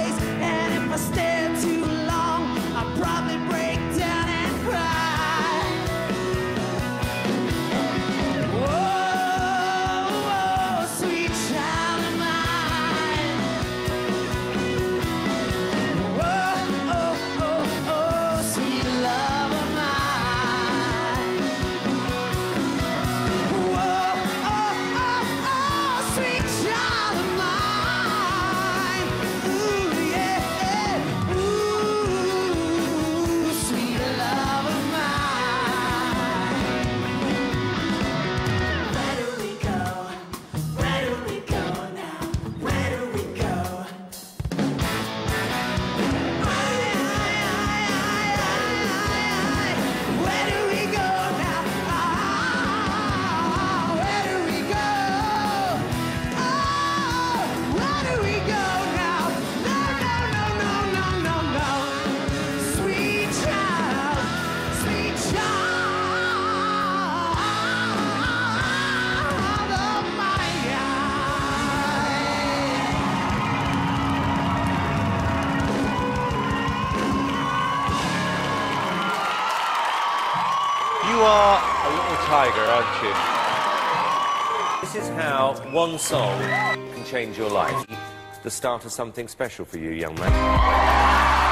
place. And if I stare too long, I'll probably break. You are a little tiger, aren't you? This is how one song can change your life. The start of something special for you, young man.